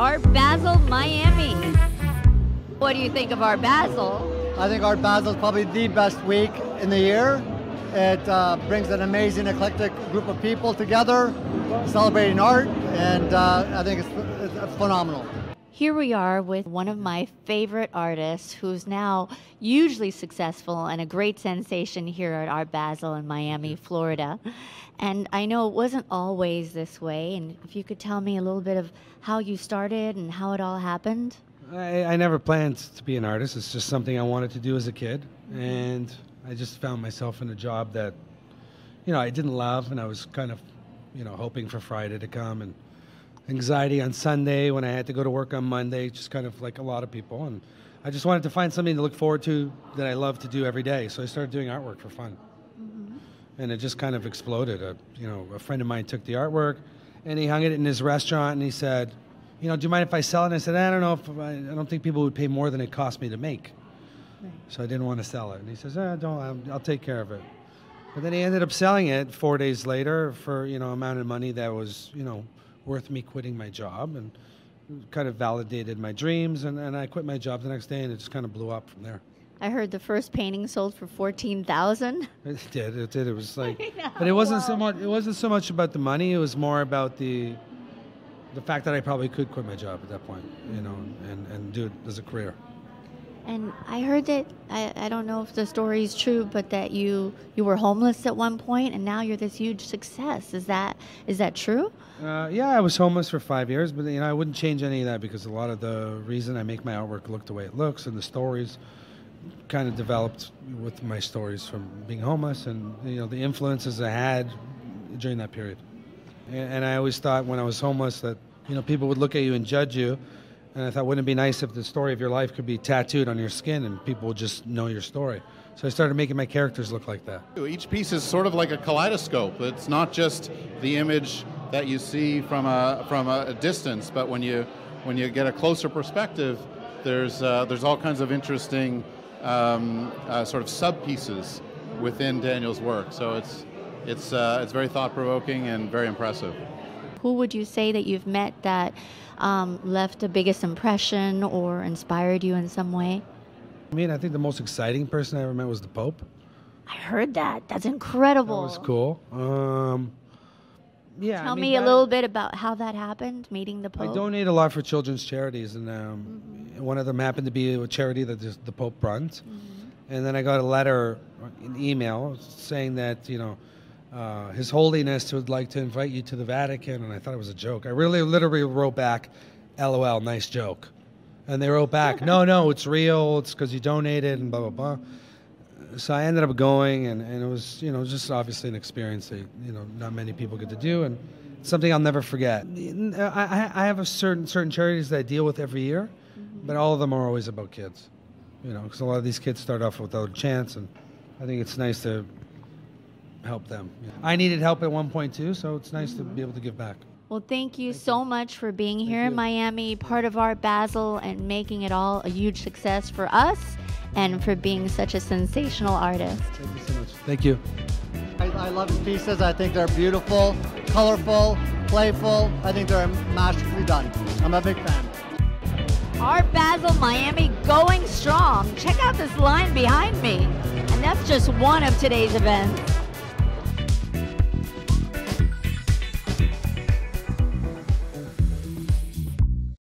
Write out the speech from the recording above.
Art Basel Miami. What do you think of Art Basel? I think Art Basel is probably the best week in the year. It uh, brings an amazing, eclectic group of people together, celebrating art, and uh, I think it's, it's phenomenal. Here we are with one of my favorite artists who's now hugely successful and a great sensation here at Art Basel in Miami, Florida. And I know it wasn't always this way. And if you could tell me a little bit of how you started and how it all happened. I, I never planned to be an artist. It's just something I wanted to do as a kid. Mm-hmm. And I just found myself in a job that, you know, I didn't love. And I was kind of, you know, hoping for Friday to come and anxiety on Sunday when I had to go to work on Monday, just kind of like a lot of people. And I just wanted to find something to look forward to that I love to do every day. So I started doing artwork for fun. And it just kind of exploded. A, you know, a friend of mine took the artwork and he hung it in his restaurant and he said, you know, do you mind if I sell it? And I said, I don't know if I, I don't think people would pay more than it cost me to make. Right. So I didn't want to sell it. And he says, eh, don't, I'll, I'll take care of it. But then he ended up selling it four days later for, you know, amount of money that was, you know, worth me quitting my job and kind of validated my dreams. And, and I quit my job the next day and it just kind of blew up from there. I heard the first painting sold for fourteen thousand. It did. It did. It was like, but it wasn't so much. It wasn't so much about the money. It was more about the, the fact that I probably could quit my job at that point, you know, and and do it as a career. And I heard that I, I don't know if the story is true, but that you you were homeless at one point, and now you're this huge success. Is that is that true? Uh, yeah, I was homeless for five years, but you know I wouldn't change any of that because a lot of the reason I make my artwork look the way it looks and the stories kind of developed with my stories from being homeless and you know the influences I had during that period. And, I always thought when I was homeless that you know people would look at you and judge you and I thought, wouldn't it be nice if the story of your life could be tattooed on your skin and people would just know your story? So I started making my characters look like that. Each piece is sort of like a kaleidoscope. It's not just the image that you see from a from a distance, but when you when you get a closer perspective, there's uh, there's all kinds of interesting um, uh, sort of sub pieces within Daniel's work. So it's it's uh, it's very thought provoking and very impressive. Who would you say that you've met that um, left the biggest impression or inspired you in some way? I mean, I think the most exciting person I ever met was the Pope. I heard that. That's incredible. That was cool. Um, yeah. Tell I mean, me a little bit about how that happened, meeting the Pope. I donate a lot for children's charities, and um, mm-hmm. one of them happened to be a charity that the Pope runs. Mm-hmm. And then I got a letter, an email, saying that you know uh, His Holiness would like to invite you to the Vatican, and I thought it was a joke. I really literally wrote back, "LOL, nice joke," and they wrote back, "No, no, it's real. It's because you donated and blah blah blah." So I ended up going, and, and it was you know just obviously an experience that you know not many people get to do, and something I'll never forget. I, I have a certain certain charities that I deal with every year, mm-hmm. but all of them are always about kids. You know, because a lot of these kids start off without a chance, and I think it's nice to help them. I needed help at one point too, so it's nice to be able to give back. Well, thank you thank so you. much for being thank here you. in Miami, part of Art Basel, and making it all a huge success for us and for being such a sensational artist. Thank you so much. Thank you. I, I love his pieces. I think they're beautiful, colorful, playful. I think they're masterfully done. I'm a big fan. Art Basel Miami going strong. Check out this line behind me. And that's just one of today's events.